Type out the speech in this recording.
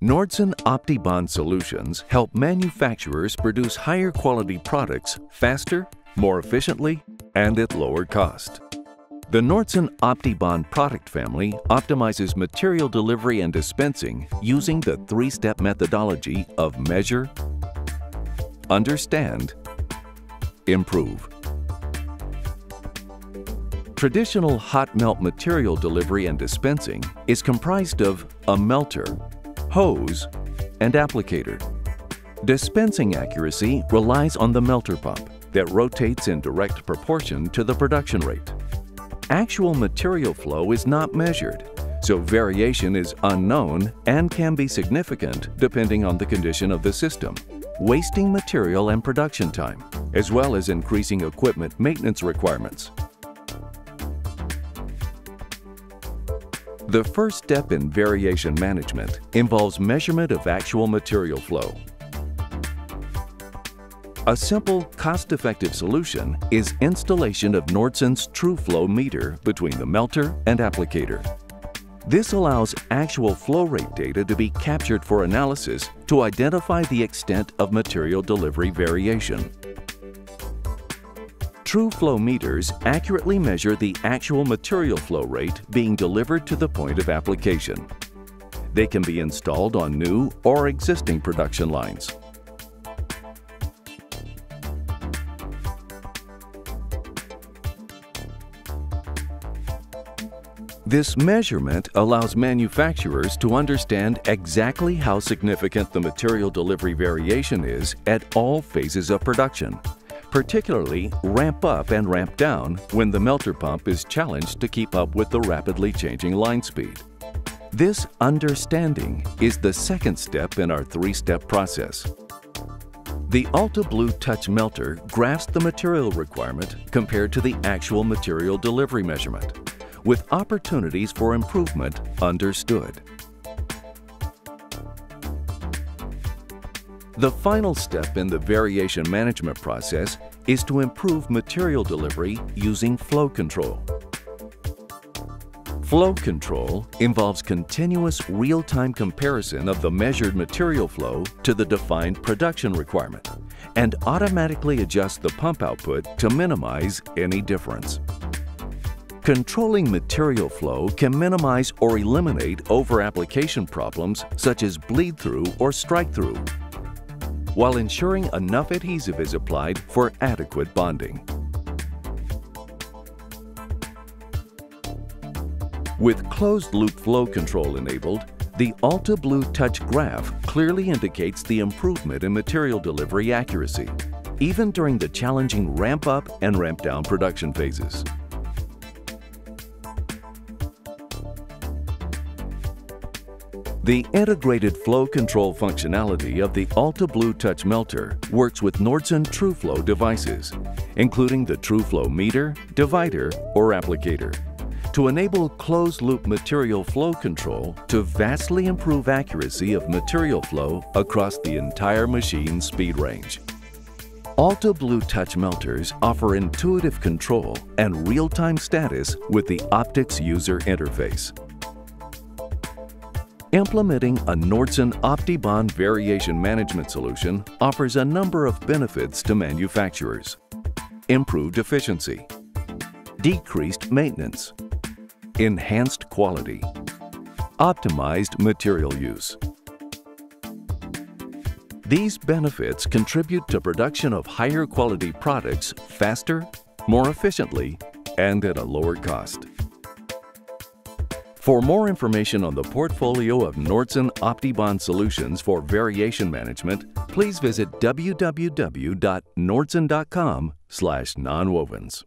Nordson OptiBond solutions help manufacturers produce higher quality products faster, more efficiently, and at lower cost. The Nordson OptiBond product family optimizes material delivery and dispensing using the three-step methodology of measure, understand, improve. Traditional hot melt material delivery and dispensing is comprised of a melter, hose, and applicator. Dispensing accuracy relies on the melter pump that rotates in direct proportion to the production rate. Actual material flow is not measured, so variation is unknown and can be significant depending on the condition of the system, wasting material and production time, as well as increasing equipment maintenance requirements. The first step in variation management involves measurement of actual material flow. A simple, cost-effective solution is installation of Nordson's TrueFlow meter between the melter and applicator. This allows actual flow rate data to be captured for analysis to identify the extent of material delivery variation. TrueFlow meters accurately measure the actual material flow rate being delivered to the point of application. They can be installed on new or existing production lines. This measurement allows manufacturers to understand exactly how significant the material delivery variation is at all phases of production particularly ramp up and ramp down when the melter pump is challenged to keep up with the rapidly changing line speed. This understanding is the second step in our three-step process. The Alta Blue Touch Melter graphs the material requirement compared to the actual material delivery measurement, with opportunities for improvement understood. The final step in the variation management process is to improve material delivery using flow control. Flow control involves continuous real-time comparison of the measured material flow to the defined production requirement and automatically adjust the pump output to minimize any difference. Controlling material flow can minimize or eliminate over-application problems such as bleed-through or strike-through while ensuring enough adhesive is applied for adequate bonding. With closed-loop flow control enabled, the Alta Blue Touch graph clearly indicates the improvement in material delivery accuracy, even during the challenging ramp-up and ramp-down production phases. The integrated flow control functionality of the Alta Blue Touch Melter works with Nordson TrueFlow devices, including the TrueFlow meter, divider, or applicator, to enable closed-loop material flow control to vastly improve accuracy of material flow across the entire machine's speed range. Alta Blue Touch melters offer intuitive control and real-time status with the Optics user interface. Implementing a Nordson OptiBond variation management solution offers a number of benefits to manufacturers. Improved efficiency, decreased maintenance, enhanced quality, optimized material use. These benefits contribute to production of higher quality products faster, more efficiently, and at a lower cost. For more information on the portfolio of Nordson OptiBond solutions for variation management, please visit www.nordson.com/nonwovens.